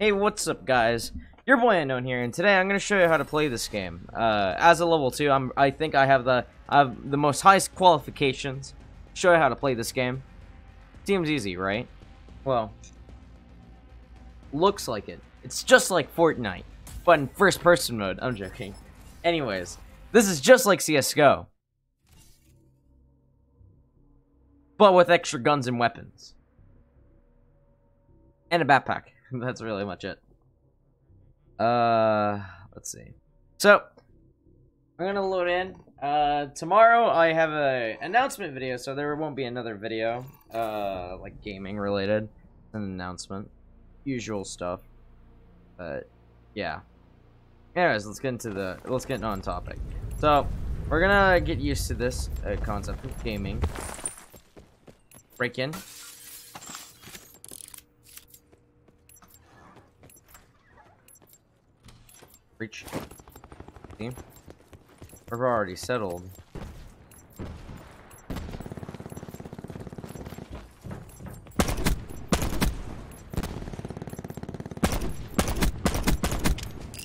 Hey, what's up, guys? Your boy Unknown here, and today I'm going to show you how to play this game. Uh, as a level 2, I'm, I think I have the I have the most highest qualifications. Show you how to play this game. Seems easy, right? Well, looks like it. It's just like Fortnite, but in first-person mode. I'm joking. Anyways, this is just like CSGO. But with extra guns and weapons. And a backpack. That's really much it. Uh, let's see. So, I'm gonna load in. Uh, tomorrow I have a announcement video, so there won't be another video. Uh, like gaming related, an announcement, usual stuff. But yeah. Anyways, let's get into the let's get on topic. So, we're gonna get used to this uh, concept of gaming. Break in. Reach. We're already settled.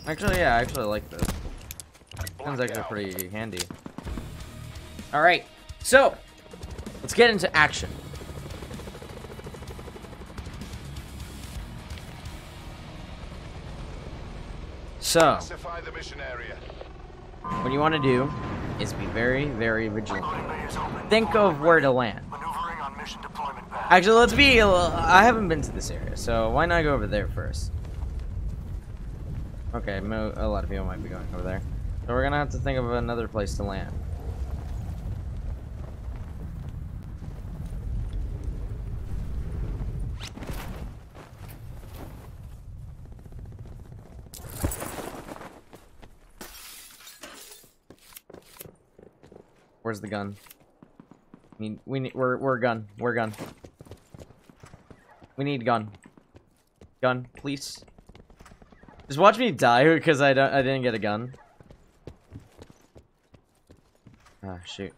Actually, yeah, I actually like this. Sounds actually pretty handy. Alright, so, let's get into action. So, what you want to do is be very, very vigilant. Think of where to land. Actually, let's be. I haven't been to this area, so why not go over there first? Okay, a lot of people might be going over there. So we're gonna have to think of another place to land. Where's the gun? We need, we need, we're, we're gun. We're gun. We need gun. Gun, please. Just watch me die because I don't, I didn't get a gun. Ah, shoot.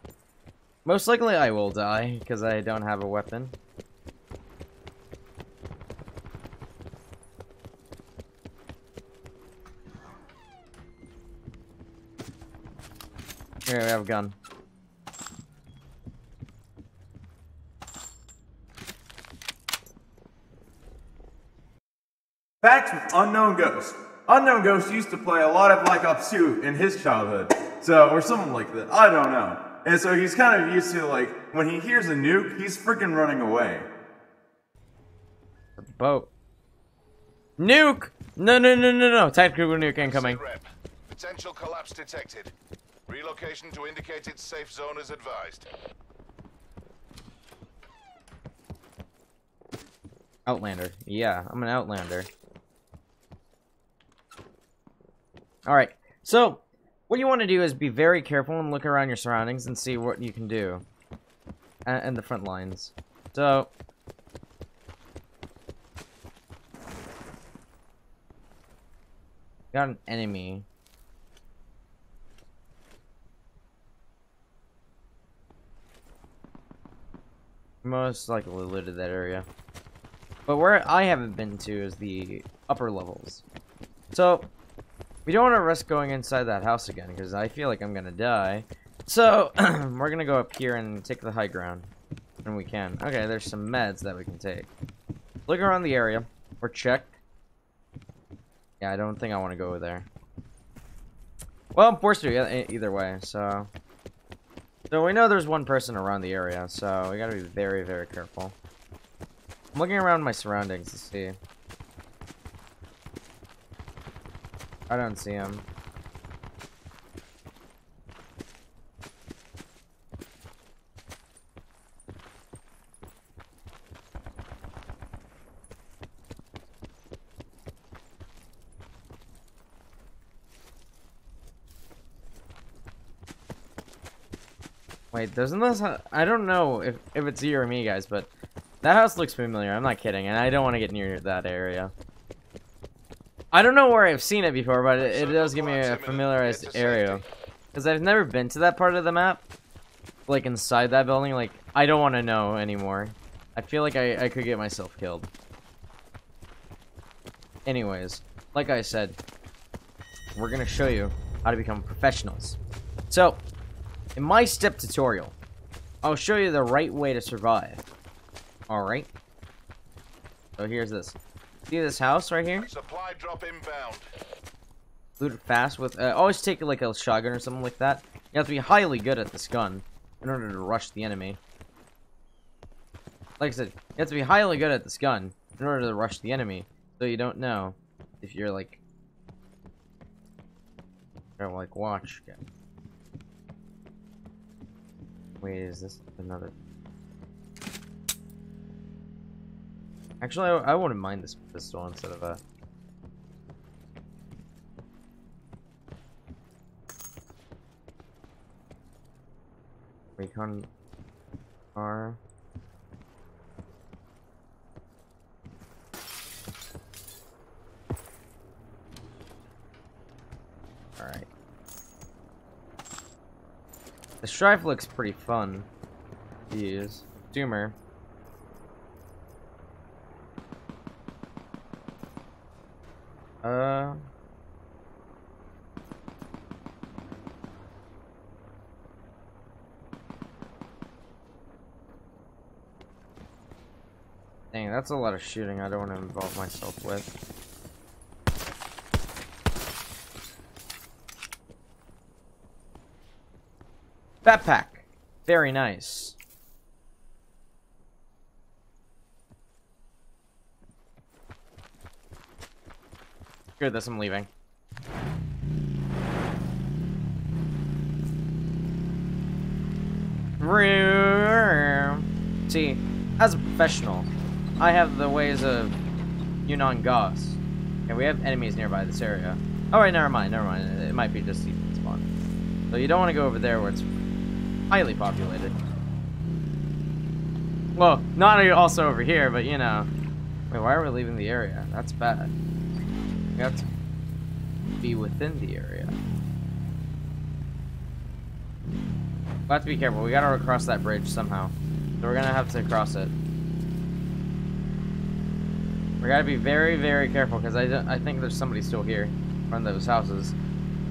Most likely I will die because I don't have a weapon. Here, we have a gun. Facts with Unknown Ghost. Unknown Ghost used to play a lot of Black Ops 2 in his childhood. So, or something like that. I don't know. And so he's kind of used to, like, when he hears a nuke, he's freaking running away. Boat. Nuke! No, no, no, no, no. Tactical nuke incoming. Potential collapse detected. Relocation to indicated safe zone is advised. Outlander. Yeah, I'm an Outlander. Alright, so, what you want to do is be very careful and look around your surroundings and see what you can do. And, and the front lines. So... Got an enemy. Most likely looted that area. But where I haven't been to is the upper levels. So, we don't want to risk going inside that house again, because I feel like I'm going to die. So, we're going to go up here and take the high ground. And we can. Okay, there's some meds that we can take. Look around the area. Or check. Yeah, I don't think I want to go there. Well, I'm forced to either way, so... So we know there's one person around the area, so we gotta be very, very careful. I'm looking around my surroundings to see. I don't see him. Wait, doesn't this... I don't know if, if it's you or me, guys, but that house looks familiar. I'm not kidding, and I don't want to get near that area. I don't know where I've seen it before, but it, it does give me a familiarized area. Because I've never been to that part of the map. Like, inside that building. Like, I don't want to know anymore. I feel like I, I could get myself killed. Anyways, like I said, we're gonna show you how to become professionals. So, in my step tutorial, I'll show you the right way to survive. Alright? So here's this. See this house right here? Supply drop inbound. Loot it fast with, uh, always take like a shotgun or something like that. You have to be highly good at this gun in order to rush the enemy. Like I said, you have to be highly good at this gun in order to rush the enemy, so you don't know if you're like, or like watch. Wait, is this another? Actually, I, I wouldn't mind this pistol instead of a. Recon R. Alright. The strife looks pretty fun to use. Doomer. Uh Dang, that's a lot of shooting I don't want to involve myself with. Backpack. Very nice. Screw this, I'm leaving. See, as a professional, I have the ways of Unknown Ghost. And we have enemies nearby this area. Oh, Alright, never mind, never mind. It might be just even spawn. So you don't want to go over there where it's highly populated. Well, not also over here, but you know. Wait, why are we leaving the area? That's bad. We have to be within the area. We have to be careful. We gotta cross that bridge somehow. So we're gonna have to cross it. We gotta be very, very careful because I, I think there's somebody still here of those houses.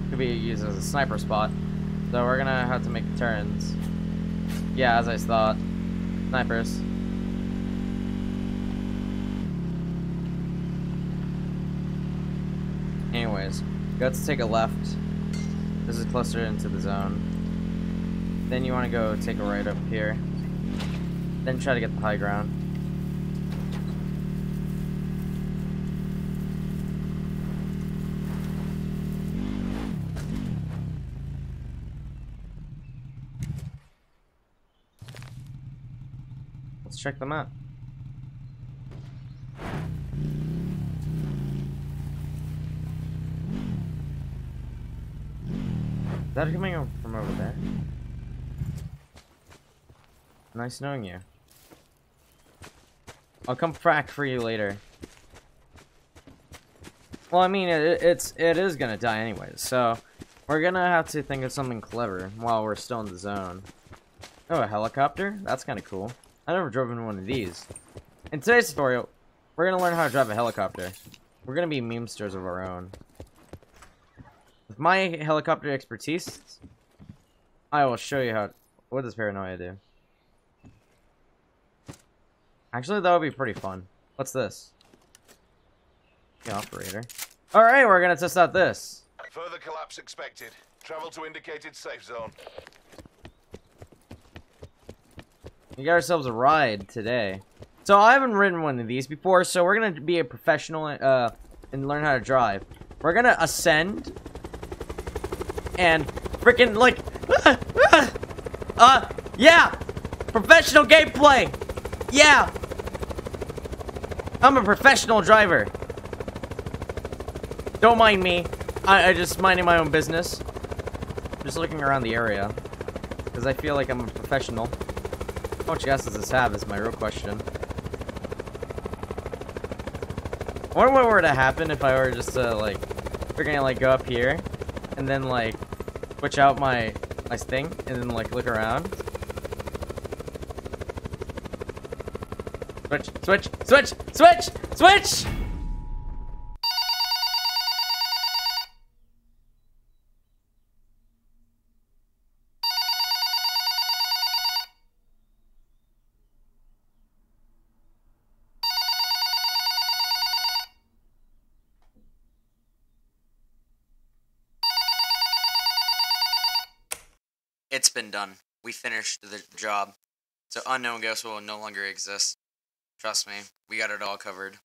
Could be used as a sniper spot. So we're gonna have to make turns. Yeah, as I thought. Snipers. Anyways, have to take a left. This is closer into the zone. Then you want to go take a right up here. Then try to get the high ground. Let's check them out. That coming o- from over there? Nice knowing you. I'll come frack for you later. Well, I mean, it, it's it is gonna die anyways, so we're gonna have to think of something clever while we're still in the zone. Oh, a helicopter? That's kind of cool. I never drove in one of these. In today's tutorial, we're gonna learn how to drive a helicopter. We're gonna be memesters of our own. With my helicopter expertise, I will show you how. What does paranoia do? Actually, that would be pretty fun. What's this? The operator. Alright, we're gonna test out this. Further collapse expected. Travel to indicated safe zone. We got ourselves a ride today. So I haven't ridden one of these before, so we're gonna be a professional uh, and learn how to drive. We're gonna ascend and freaking like, uh, yeah, professional gameplay. Yeah, I'm a professional driver. Don't mind me. I, I just minding my own business. Just looking around the area because I feel like I'm a professional. How much gas does this have is my real question. I wonder what were to happen if I were just to, like, freaking, like, go up here, and then, like, switch out my, my thing, and then, like, look around. Switch, switch, switch, switch, switch! It's been done. We finished the job. So unknown ghost will no longer exist. Trust me, we got it all covered.